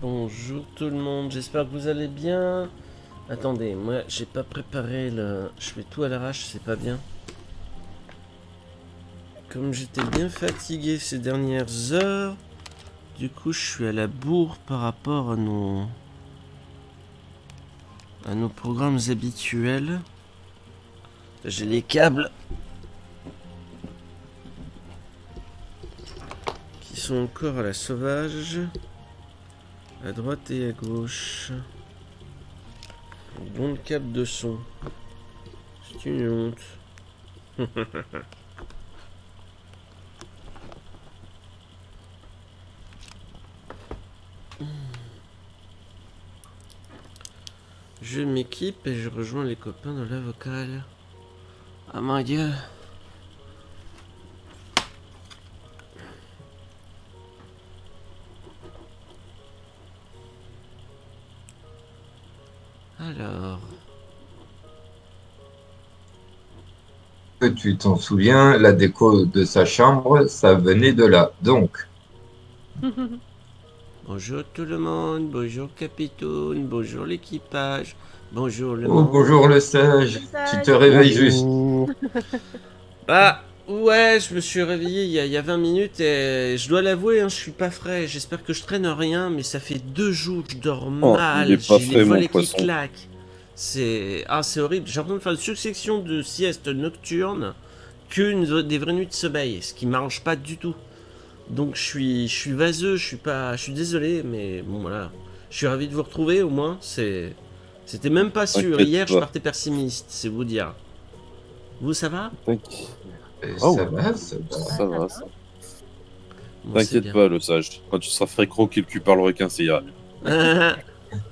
Bonjour tout le monde, j'espère que vous allez bien. Attendez, moi j'ai pas préparé le... Je fais tout à l'arrache, c'est pas bien. Comme j'étais bien fatigué ces dernières heures, du coup je suis à la bourre par rapport à nos... à nos programmes habituels. J'ai les câbles qui sont encore à la sauvage. À droite et à gauche. Bon câble de son. C'est une honte. Je m'équipe et je rejoins les copains de la vocale. Ah mon dieu. Alors. Que tu t'en souviens, la déco de sa chambre, ça venait de là. Donc, Bonjour tout le monde, bonjour Capitoun, bonjour l'équipage, bonjour le oh, monde. bonjour le sage, tu te réveilles juste. Ah ouais, je me suis réveillé il y a, il y a 20 minutes et je dois l'avouer, hein, je suis pas frais. J'espère que je traîne rien, mais ça fait deux jours que je dors Oh, mal. il est pas J'ai frais, les mon volets qui poisson. claquent. C'est ah c'est horrible. J'ai l'impression de faire une succession de siestes nocturnes qu'une des vraies nuits de sommeil, ce qui m'arrange pas du tout. Donc je suis je suis vaseux, je suis pas je suis désolé, mais bon voilà. Je suis ravi de vous retrouver au moins. C'est c'était même pas sûr. T'inquiète Hier je pas. partais pessimiste, c'est vous dire. Vous ça va? Oh, ça ouais. va, ça va. ça va, ça. T'inquiète pas, le sage. Quand tu seras frais croquer le cul par le requin, c'est ira. Ah,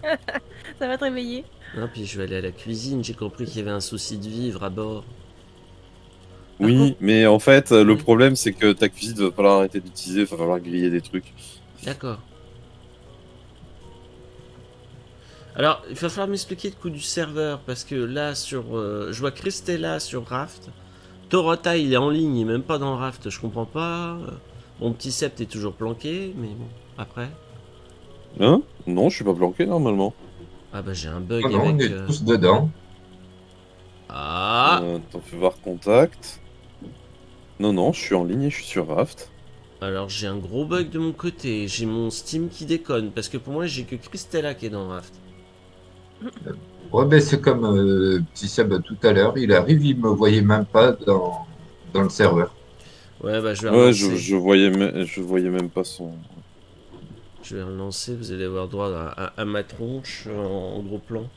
Ça va te réveiller. Non, puis je vais aller à la cuisine, j'ai compris qu'il y avait un souci de vivre à bord. Oui, mais en fait, le Oui. problème, c'est que ta cuisine va falloir arrêter d'utiliser, va falloir griller des trucs. D'accord. Alors, il va falloir m'expliquer le coup du serveur, parce que là, sur, euh, je vois Christella sur Raft. Torota, il est en ligne, il est même pas dans Raft, je comprends pas. Euh, Mon petit Sept est toujours planqué, mais bon, après. Hein? Non, je suis pas planqué normalement. Ah bah j'ai un bug Oh non, on avec... est euh, tous dedans. Ah Euh, T'en fais voir contact. Non, non, je suis en ligne et je suis sur Raft. Alors j'ai un gros bug de mon côté, j'ai mon Steam qui déconne, parce que pour moi j'ai que Christella qui est dans Raft. Ouais, ben c'est comme euh, petit Seb tout à l'heure. Il arrive, il me voyait même pas dans, dans le serveur. Ouais bah je vais Ouais, relancer. je, je voyais, me- je voyais même pas son. Je vais relancer, vous allez avoir droit à, à- à ma tronche en, en gros plan.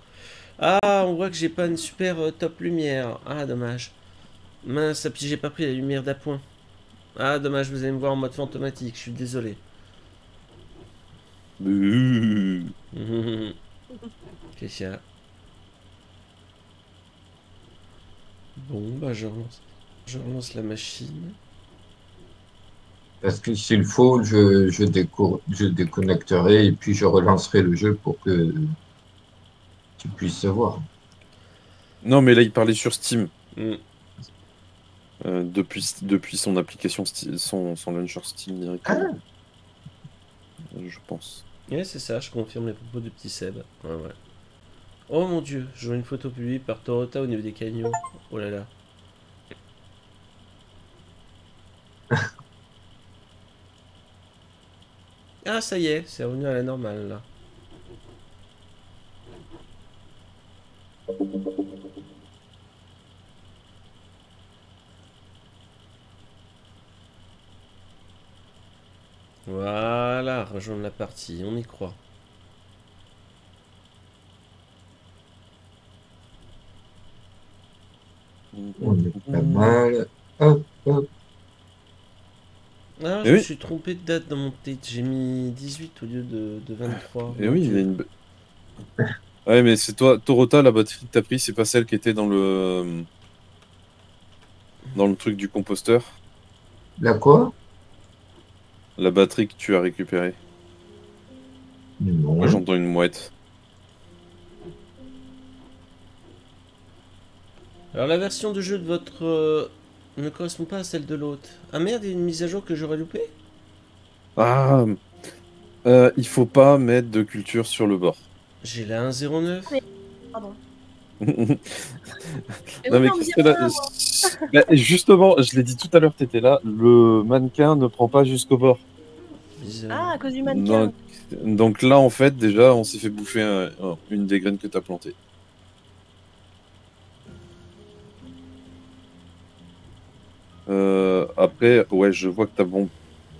Ah, on voit que j'ai pas une super euh, top lumière. Ah, dommage. Mince, puis j'ai pas pris la lumière d'appoint. Ah, dommage, vous allez me voir en mode fantomatique, je suis désolé. Qu'est-ce qu'il y a? Bon, bah je relance. Je relance la machine. Parce que s'il faut, je, je, déco- je déconnecterai et puis je relancerai le jeu pour que tu puisses voir. Non, mais là, il parlait sur Steam. Hmm. Euh, depuis, depuis son application, son, son launcher Steam directement. Euh, Je pense. Ouais, c'est ça, je confirme les propos du petit Seb. Ouais, ouais. Oh mon dieu, je vois une photo publiée par Torota au niveau des canyons. Oh là là. ah, ça y est, c'est revenu à la normale là. Voilà, rejoindre la partie, on y croit. On est pas mal. Hop, hop. Ah, Eh je me oui. suis trompé de date dans mon titre, j'ai mis 18 au lieu de, de 23. Et oui, il y a une. Ouais, mais c'est toi, Torota, la batterie que t'as pris, c'est pas celle qui était dans le. Dans le truc du composteur. La quoi? La batterie que tu as récupérée. Non. Moi, j'entends une mouette. Alors la version de jeu de votre euh, ne correspond pas à celle de l'autre. Ah merde, il y a une mise à jour que j'aurais loupée? Ah Euh, il faut pas mettre de culture sur le bord. J'ai la 109. Pardon. non Mais moi. bah, justement, je l'ai dit tout à l'heure, t'étais là, le mannequin ne prend pas jusqu'au bord. Bizarre. Ah, à cause du mannequin. Donc, donc là, en fait, déjà, on s'est fait bouffer un- un- une des graines que t'as plantées. Euh, après, ouais, je vois que t'as bon,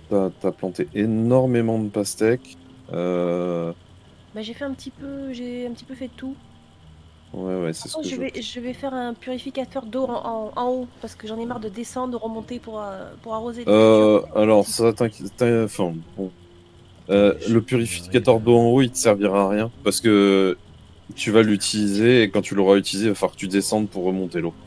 t'as planté énormément de pastèques. Euh, Bah, j'ai fait un petit peu, j'ai un petit peu fait de tout. ouais, ouais, c'est ce Oh, que je, je. vais, je vais faire un purificateur d'eau en, en- en haut parce que j'en ai marre de descendre, de remonter pour, euh, pour arroser. Euh, alors, ça t'inquiète. t'in- Enfin, bon. Euh, le purificateur d'eau en haut, il te servira à rien parce que tu vas l'utiliser et quand tu l'auras utilisé, il va falloir que tu descendes pour remonter l'eau.